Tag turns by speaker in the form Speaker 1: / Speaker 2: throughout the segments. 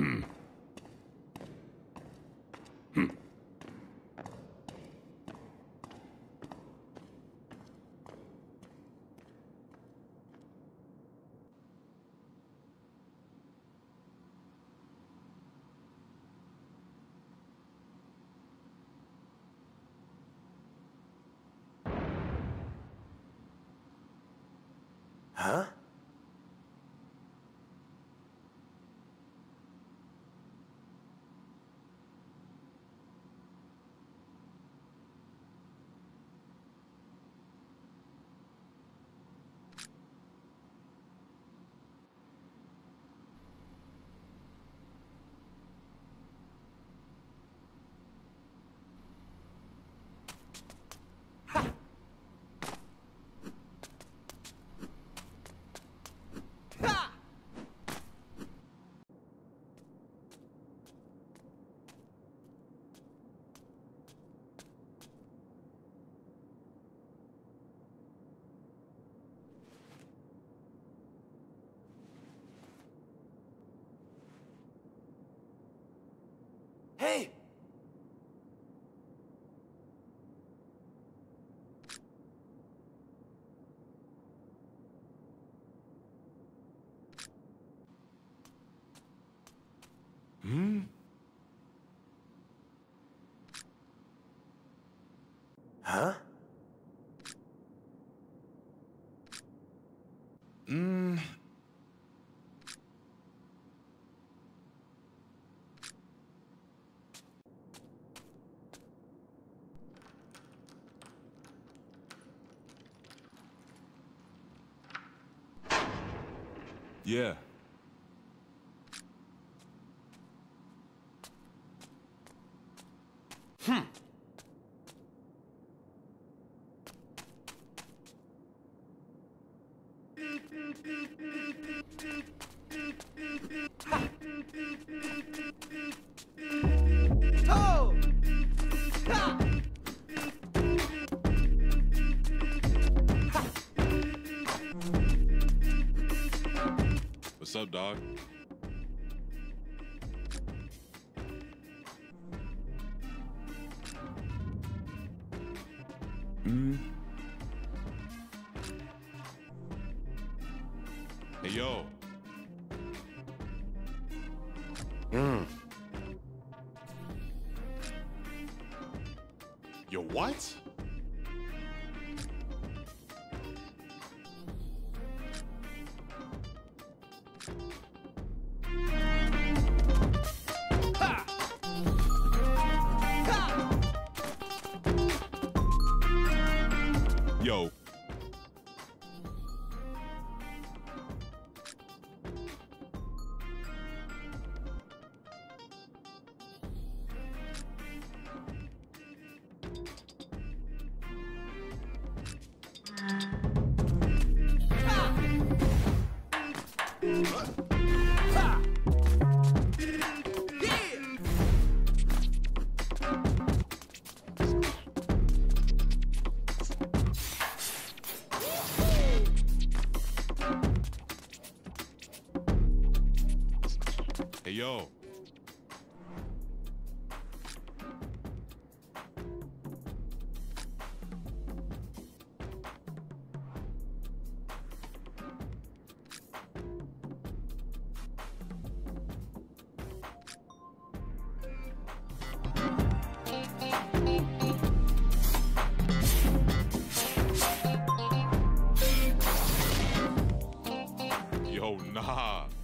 Speaker 1: Huh? Hey! Hmm? Huh?
Speaker 2: Mm. Yeah.
Speaker 1: Oh!
Speaker 2: Yo. Nah.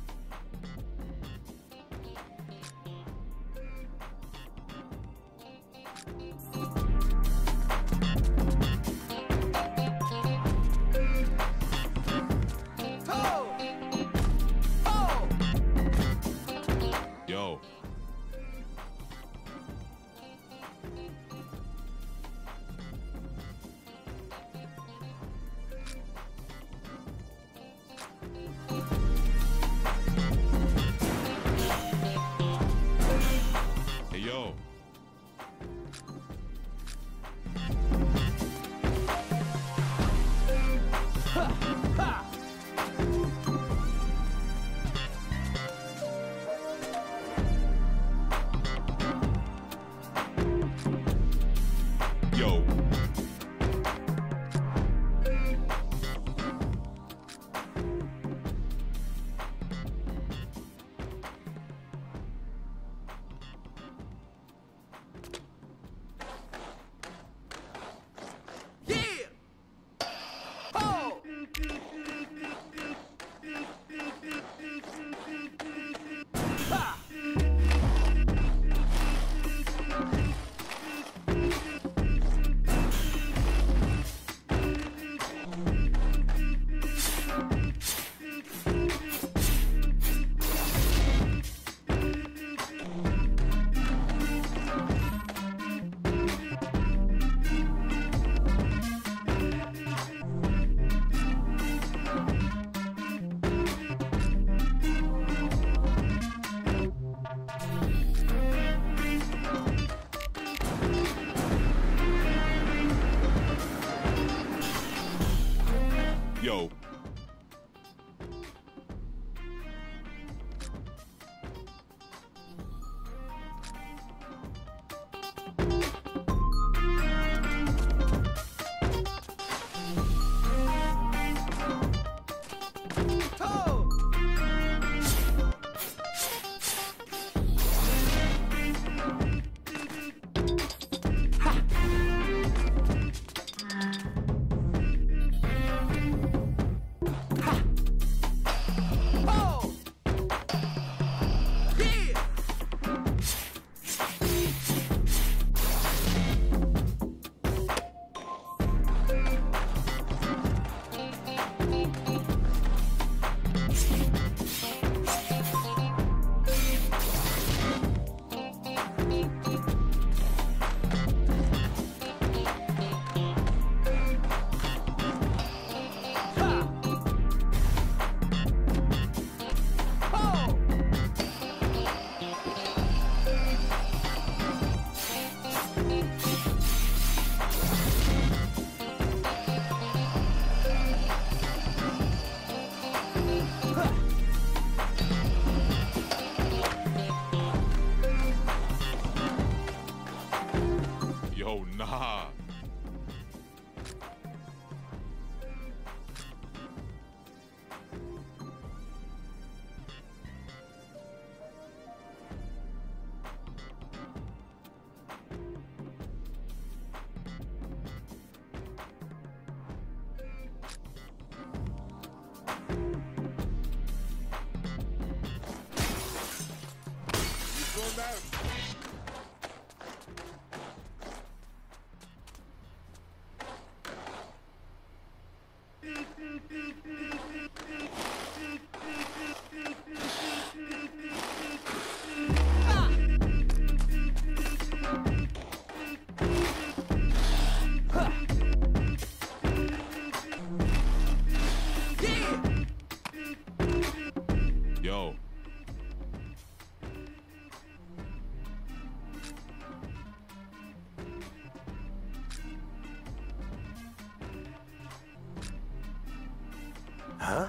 Speaker 1: Huh?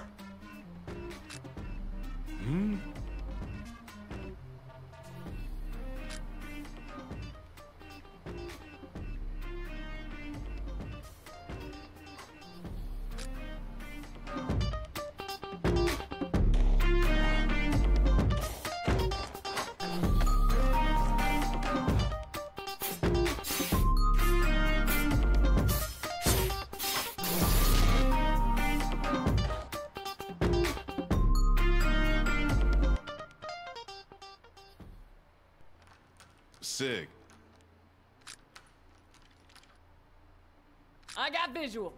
Speaker 2: Sig.
Speaker 3: I got visual.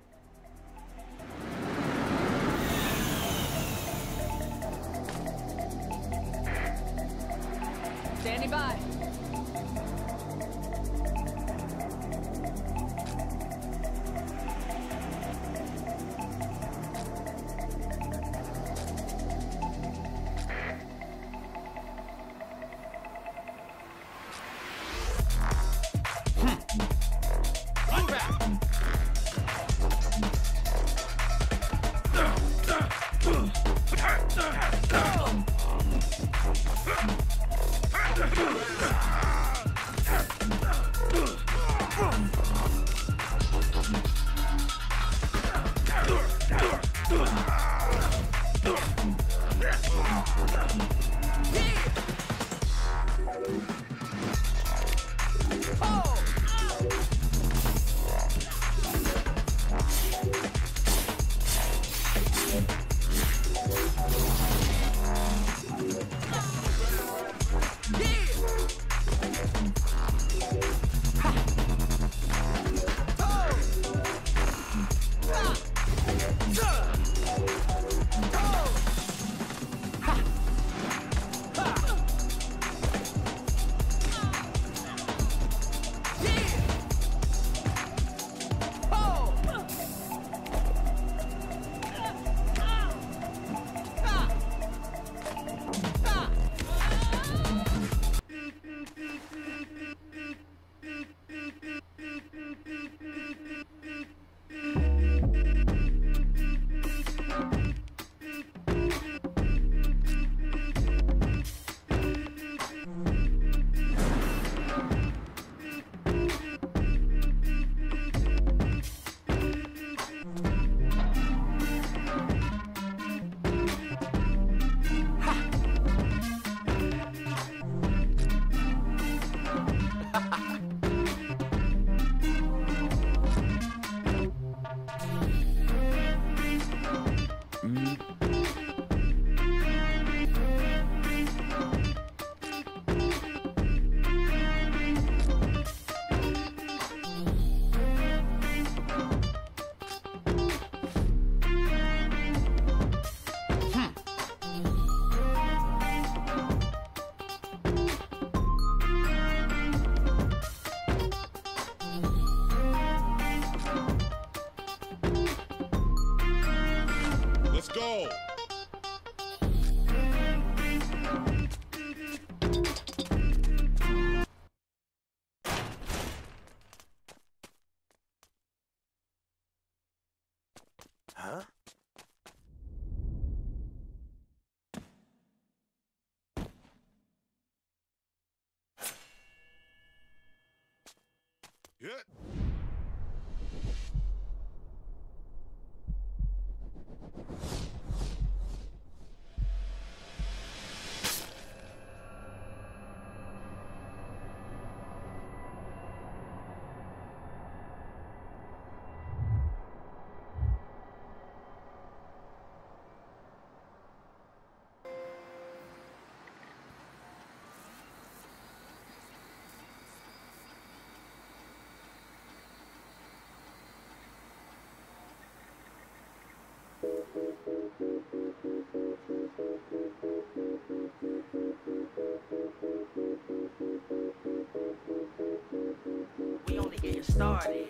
Speaker 4: started.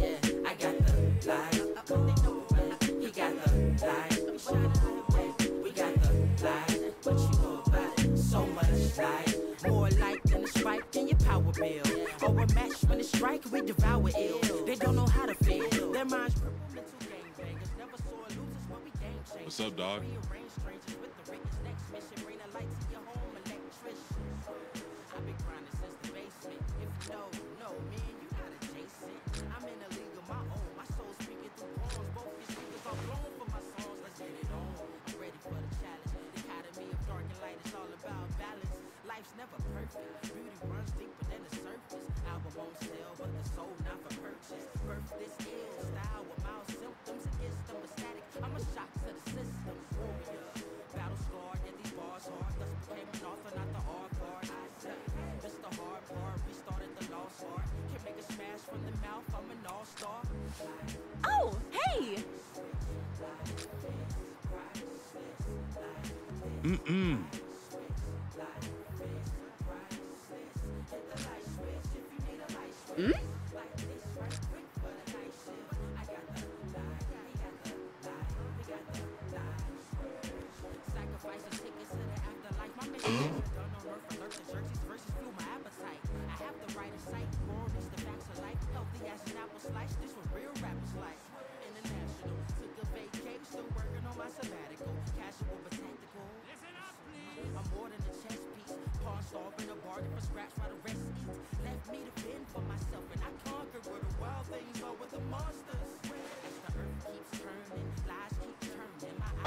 Speaker 4: Yeah, I got the light. He got the light. We got the light. What you know about it? So much light. More light than a strike than your power bill. Or a match when it strike, we devour ill. They don't know how to feel. Their minds crippled into. Never saw losers when we game changers.
Speaker 2: What's up, dog?
Speaker 4: I've been grinding since the basement. If you know. 嗯嗯。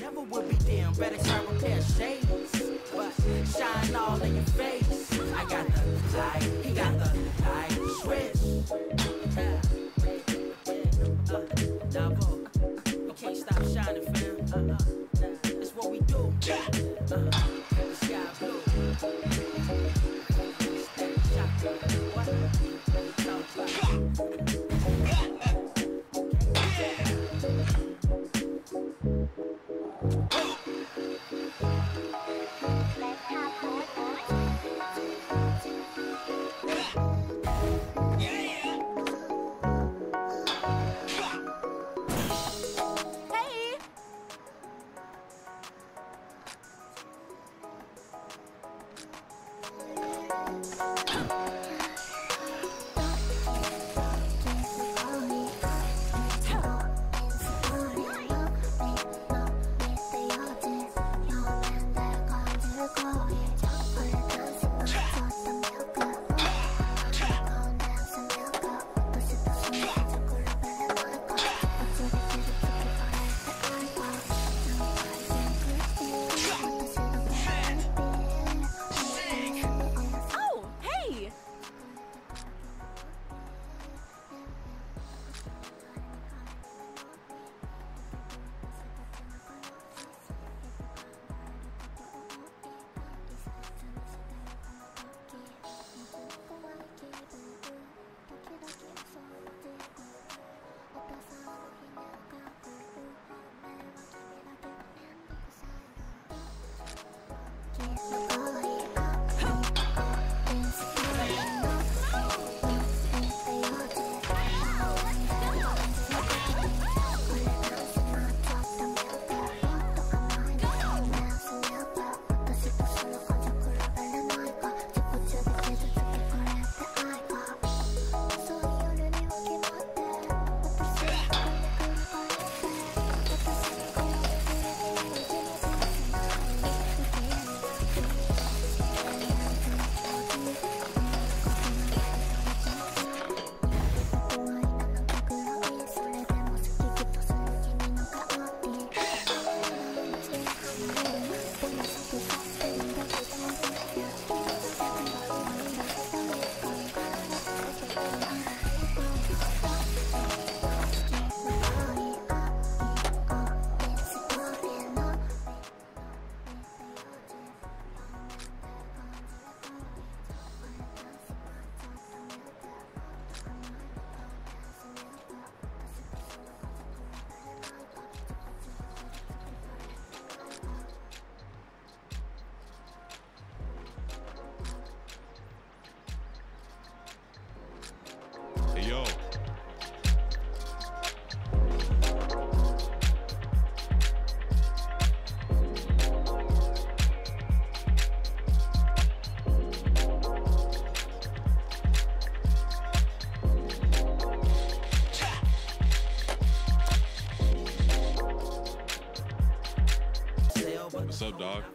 Speaker 4: Never would be damn, better time a pair of shades. But shine all in your face. I got the light, he got the light switch. I'm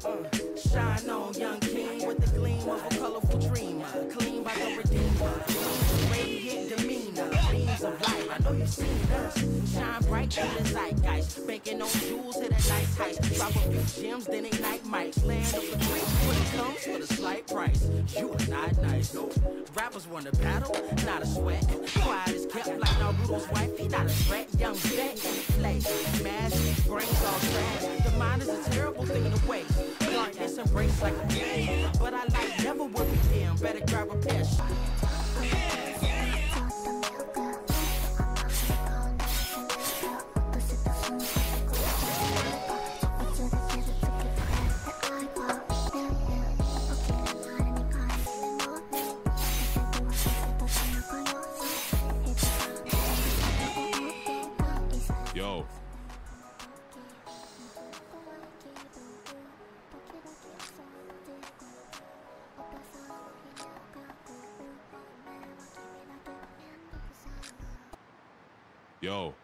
Speaker 4: Shine on, young king, with the gleam of a colorful dreamer. Clean by the redeemer. Radiant demeanor, beams of light. I know you've seen us. Shine bright in the zeitgeist. Banking on jewels, hit a nice heist. Drop a few gems, then ignite mics. Land of the free when it comes with a slight price. You are not nice. No. Rappers want to battle, not a sweat. Quiet is kept like Naruto's wife. He not a threat. Young vet the play. Smash, brains all trash. The mind is a terrible thing to waste. Darkness embrace like a flame. But I like never will be. Better grab a pair yo.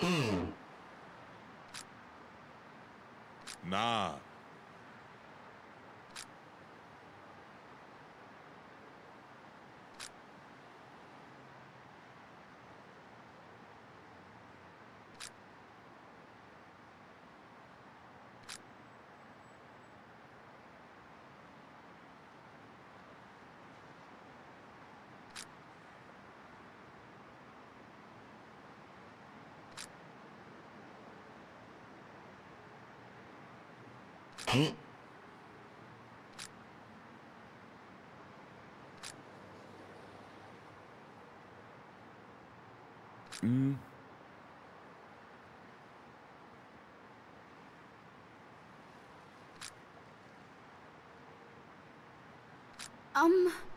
Speaker 4: Nah.
Speaker 2: んうん。
Speaker 3: Um...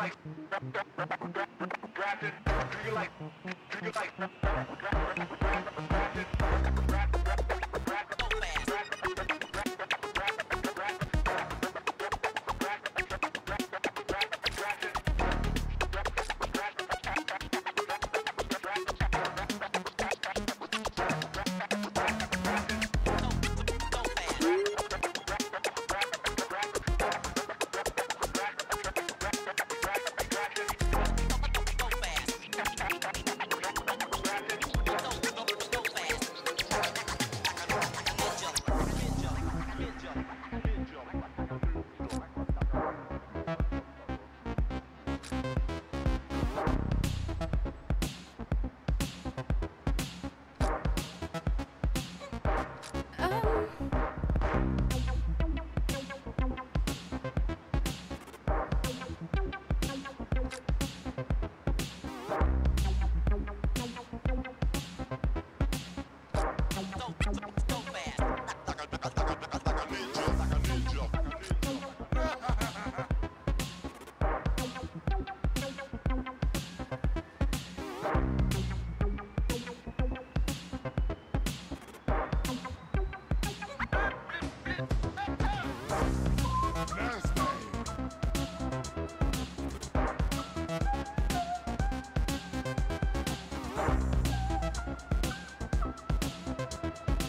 Speaker 5: Go fast.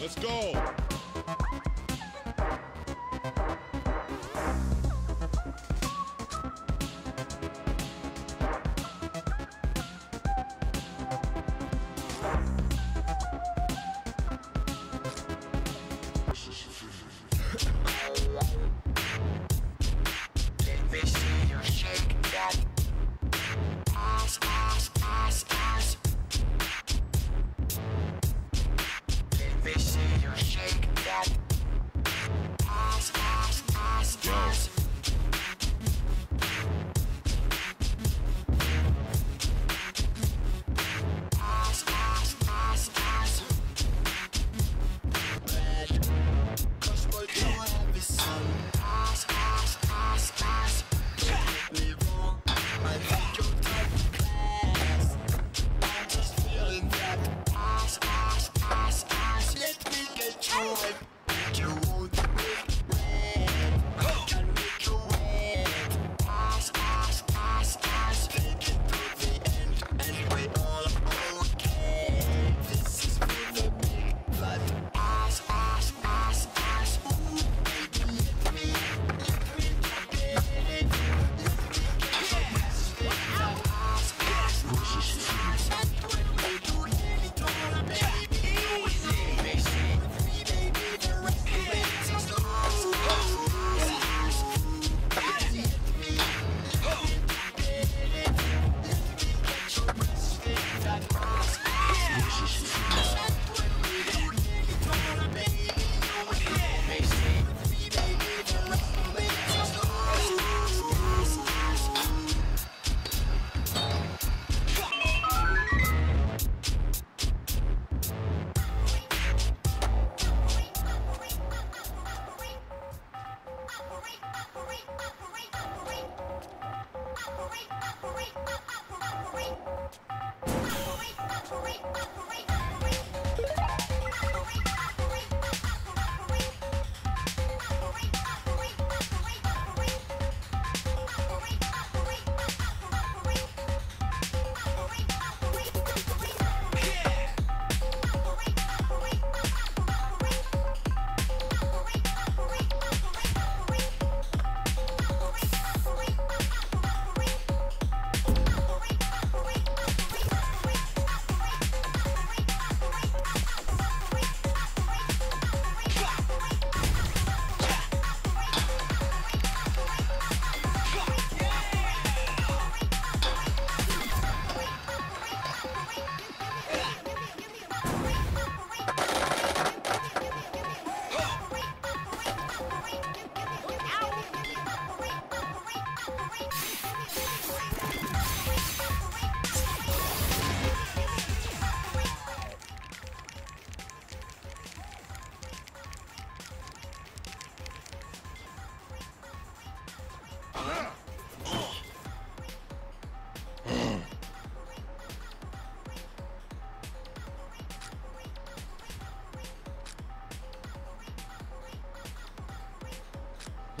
Speaker 2: Let's go.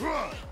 Speaker 1: Yeah.